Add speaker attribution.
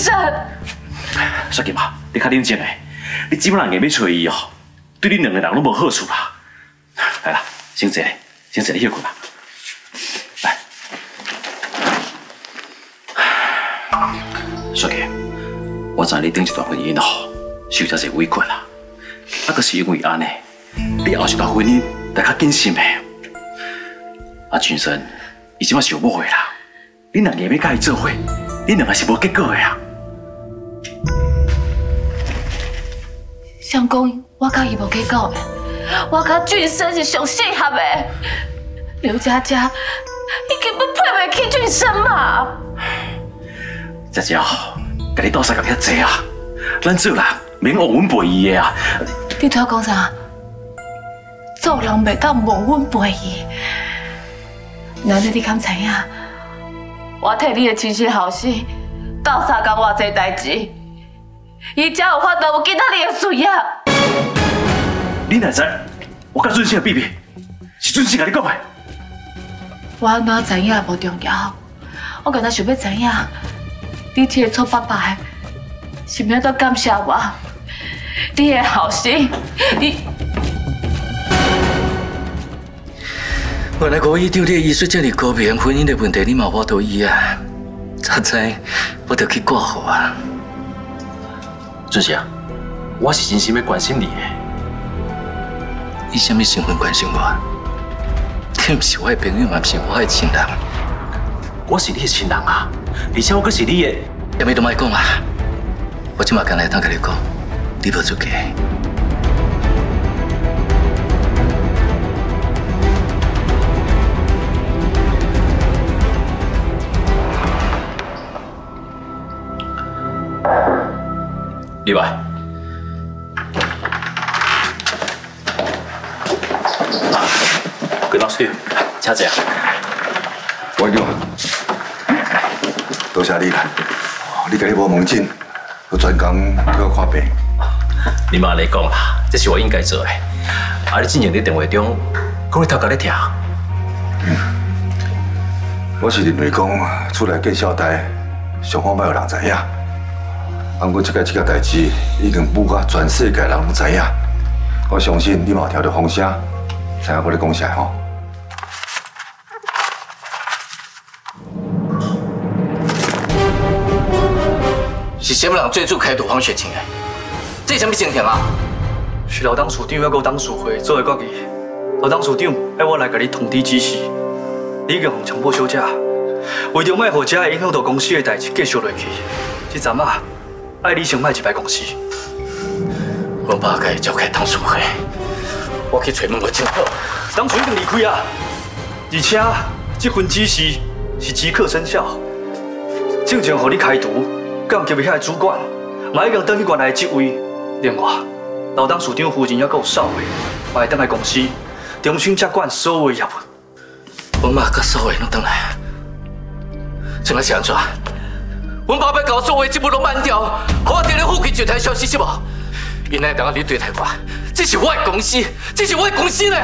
Speaker 1: 生。
Speaker 2: 雪琴啊，你较冷静诶，你基本上硬要找伊哦，对你两个人拢无好处啦。来啦，先坐，先坐，你休困吧。来，雪琴，我知你顶一段婚姻哦，受真侪委屈啦，啊，可是因为安尼，你后一段婚姻才较谨慎诶。啊，俊生，伊即马是有某个啦，你两个要甲伊做伙，你两个是无结果的啊。
Speaker 1: 相公，我甲伊无结果的，我甲俊生是上适合的。刘佳佳，你根本配不起俊生嘛！
Speaker 2: 佳佳，甲你斗相共遐济啊，咱做人免学阮陪伊的啊。
Speaker 1: 你拄要讲啥？做人袂当忘恩背义。难得你敢知影？我替你的亲生后生斗相共偌济代志，伊才有法度有今仔日的水啊！
Speaker 2: 你哪知？我甲俊生的秘密是俊生甲你讲的。
Speaker 1: 我安怎知影无重要，我刚才想要知影，你这个臭爸爸是要多感谢我？你的好心，你
Speaker 3: 原来我医丢你的医术这么高明，婚姻的问题你嘛我都医啊！早知我就去挂号啊！
Speaker 2: 俊祥，我是真心要关心你的。
Speaker 3: 你什么身份关心我？你不是我的朋友，也不是我的亲人。
Speaker 2: 我是你的亲人啊，而且我可是你的。
Speaker 3: 什么都莫讲啊！我今嘛刚来当跟你讲，你无出嫁。
Speaker 2: 李白，good afternoon，请坐。
Speaker 4: 王勇，多谢你啦！你今日无门诊，我专工去我看病。
Speaker 2: 你妈来讲啦，这是我应该做的。啊，你之前在电话中讲你头壳在疼。
Speaker 4: 嗯，我是认为讲出来见小弟，上好莫有人知影。啊，我这个这个代志已经布甲全世界人拢知影。我相信你嘛听到风声，知影我咧讲啥吼？
Speaker 3: 是什么人最初开毒黄雪晴的？这什么情形啊？
Speaker 5: 是老当处长要我当署会做个决议。老当处长要我来给你通知指示，你已经强迫休假，为着卖互这会影响到公司的代志继续落去，这阵啊，爱你先卖一摆公司。
Speaker 3: 我爸该召开当署会，我去找问我政府。
Speaker 5: 当初已经离开啊，而且这份指示是即刻生效，正常让你开除，降级遐主管，嘛已经等去原来的职位。另外，老董事长夫人还有少伟，嘛会等来公司重新接管所有业务。
Speaker 3: 我妈甲少伟拢等来，怎么是安怎？阮爸要搞所有职务拢慢掉，我听了富贵集团消息是无？原来当日你对待我，这是我的公司，这是我的公司呢。